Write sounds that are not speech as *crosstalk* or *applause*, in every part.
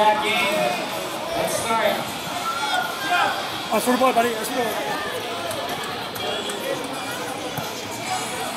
that game. Let's start. Oh, Ask for the ball, buddy. Ask for the ball.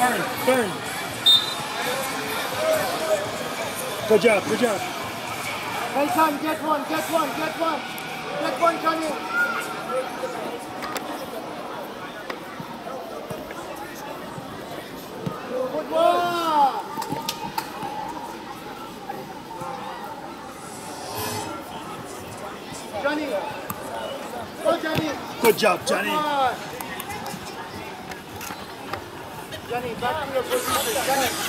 Burn, burn. Good job, good job. Hey, son, get one, get one, get one. Get one, Johnny. Johnny. Go, Johnny. Good job, Johnny. Johnny, back to your position. Johnny.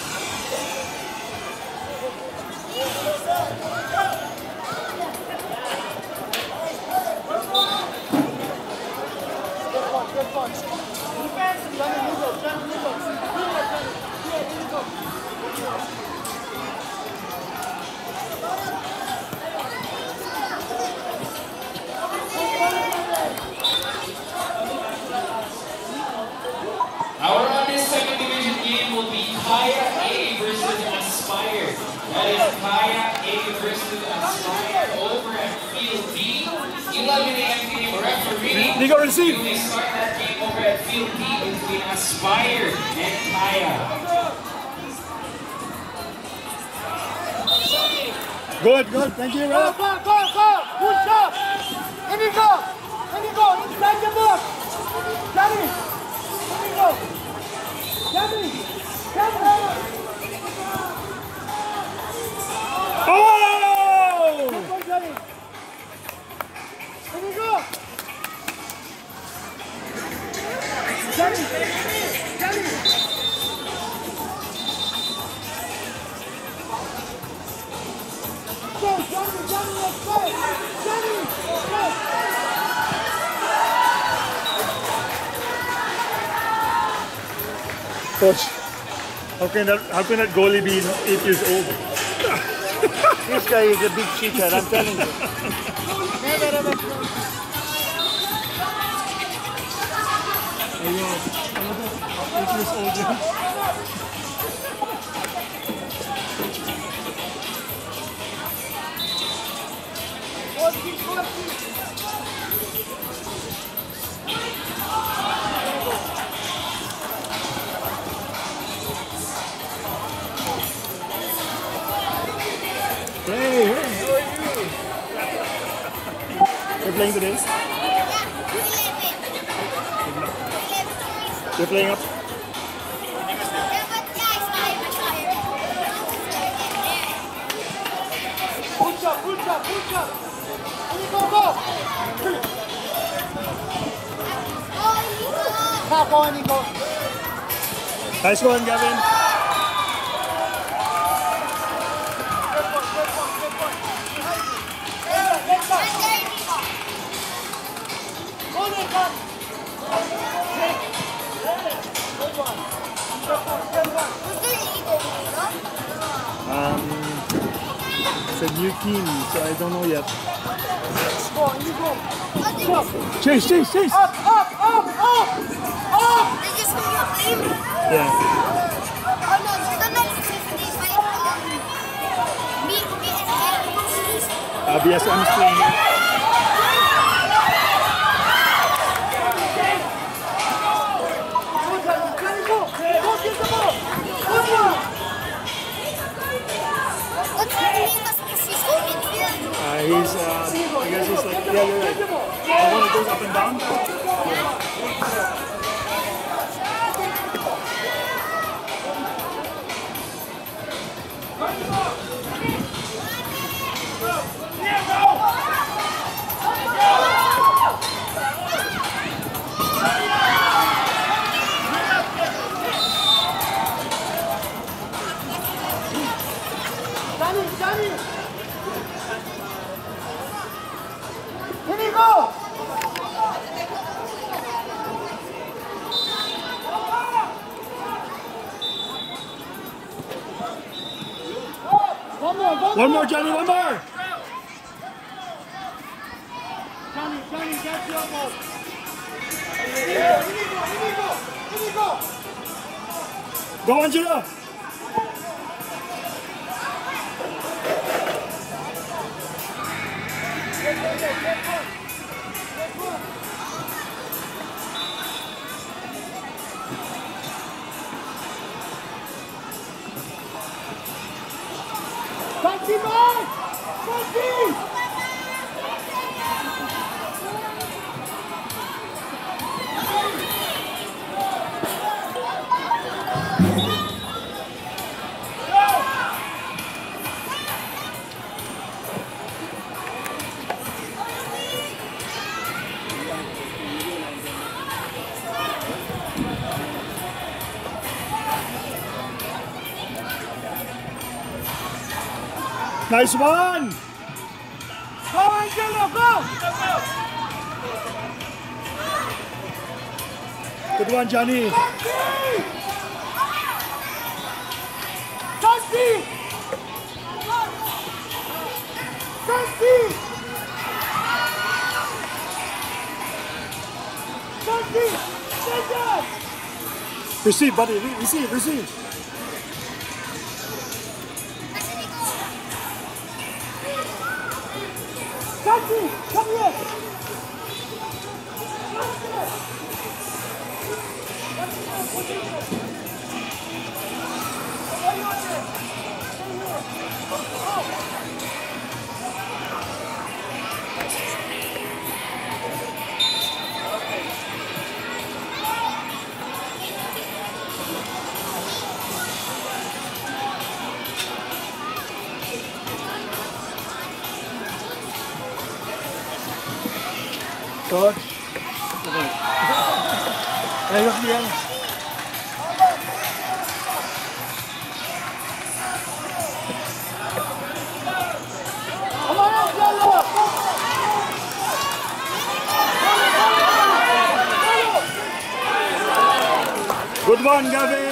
Good. Thank you, Go, Ralph. go, go, go! Push up! Let me go! Let me go! Inside the box! Johnny! Let me go! Johnny! Johnny! Oh! Coach, how can that how can that goalie be eight years old? *laughs* This guy is a big cheater, I'm telling you. Never ever. Eight years old. yeah. Hey, You're playing today? You're playing up? Push up, push up, push up. Go, go. Nico. Nice one, Gavin. It's a new team, so I don't know yet. Go, you go. Chase, chase, chase! Up, up, up, up. Up. Yeah. Uh, BSM is playing yeah, you're right. The one that goes up and down? One more, Johnny, one more. Johnny, Johnny, that's your ball. Yeah, Inigo, Inigo, Inigo. Go, Angelo. Santi, man! Santi! Nice one. Go, Angelo, go! Good one, Johnny. Santi! Santi! Santi! Santi! Stand up! Receive, buddy. Receive, receive. Coach. On, Angelo! Good one, Gavin.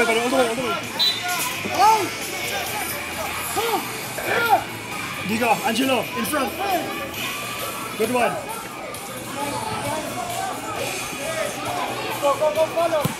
Way, buddy. All the way, all the way. Digo, Angelo, in front. Good one. Go, go, go, follow!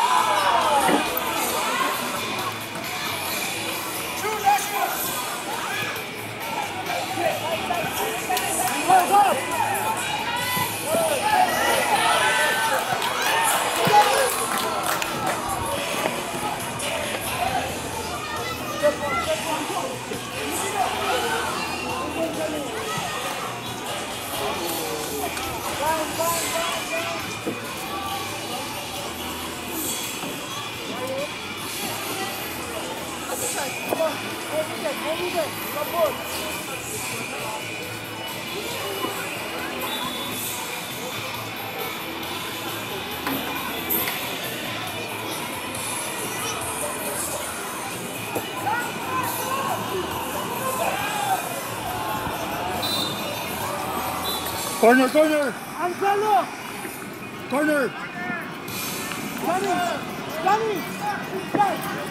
Angelo. Corner, corner, Angelo! corner. Danny! Danny! Inside!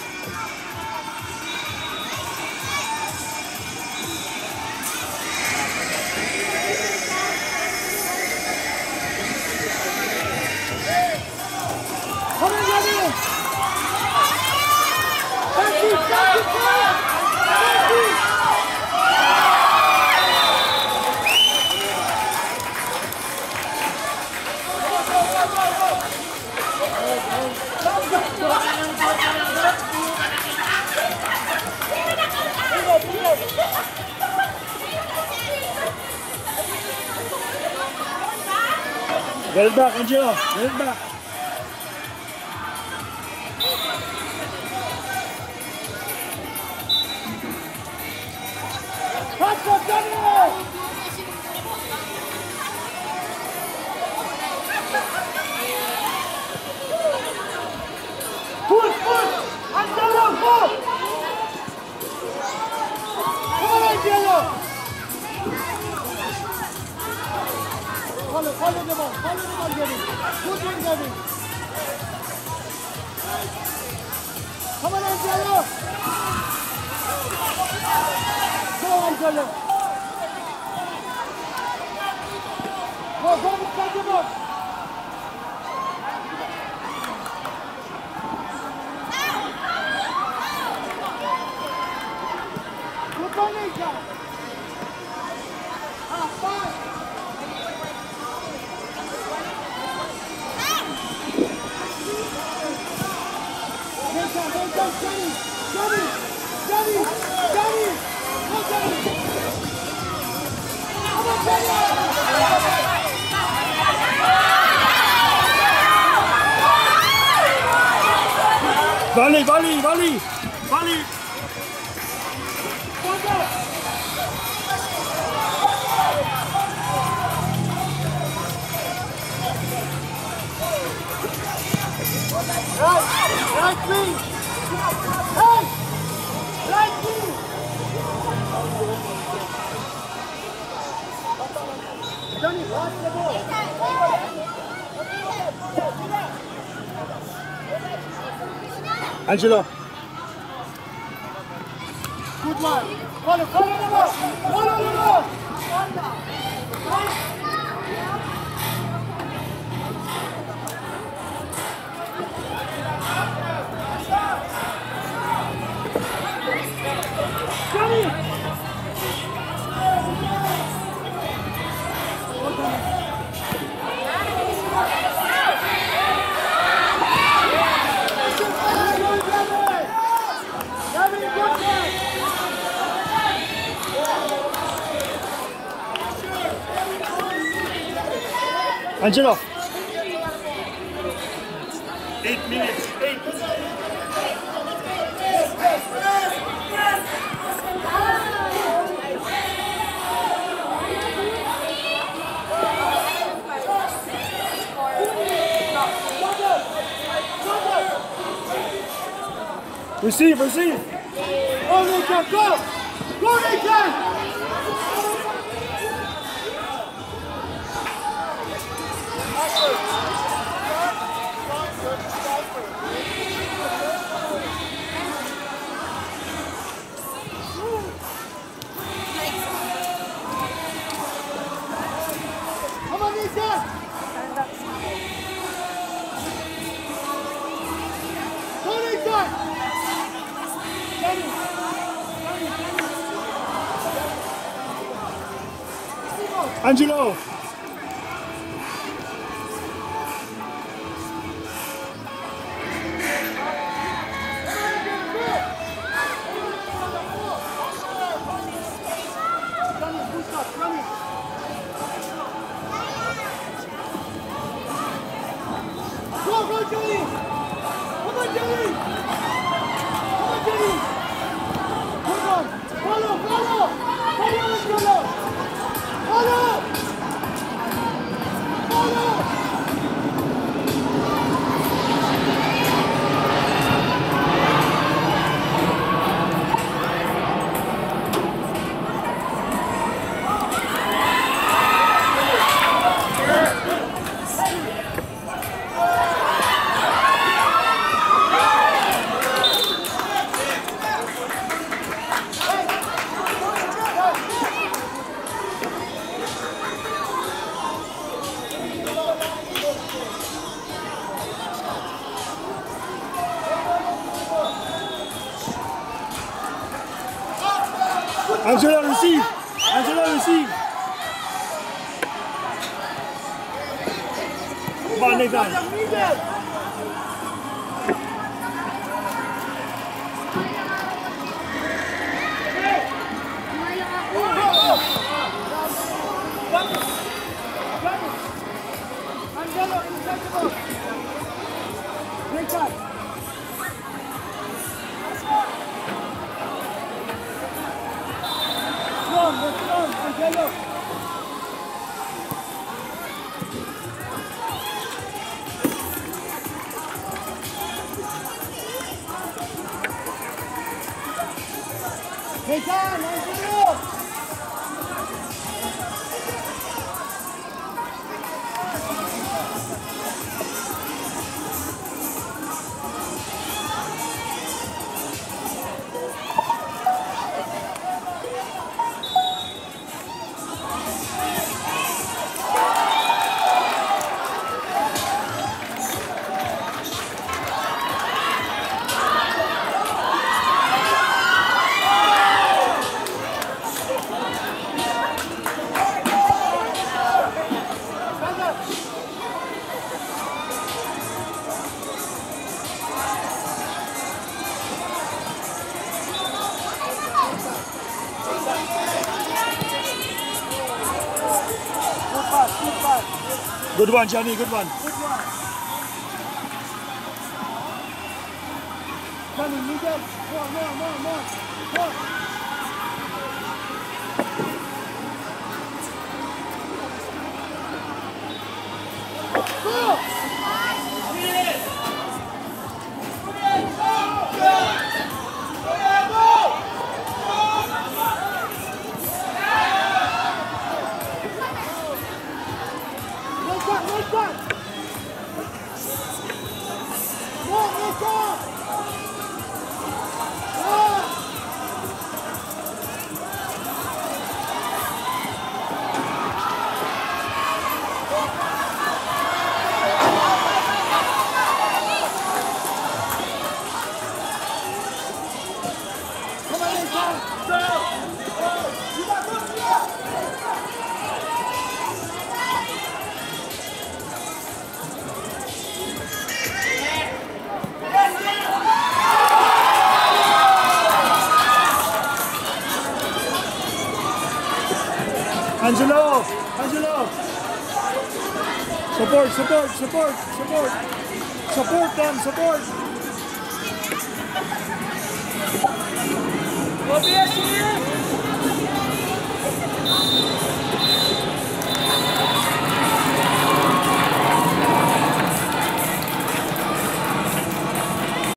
Đến bạc con chưa? Đến bạc. Vali, vali, vali! Right, right me. Hey, right me. Johnny, the ball. Angelo. Good one. Follow, follow the ball. Follow the ball. Eight minutes. Eight. Receive, receive. Go! Go, Angelo! Come Nathan, Angelo. Good Good one, Johnny, good one. Good one. Johnny. More, more, more, more. More. Angelo, Angelo. Support, support, support, support. Support them, support. Go, BSU!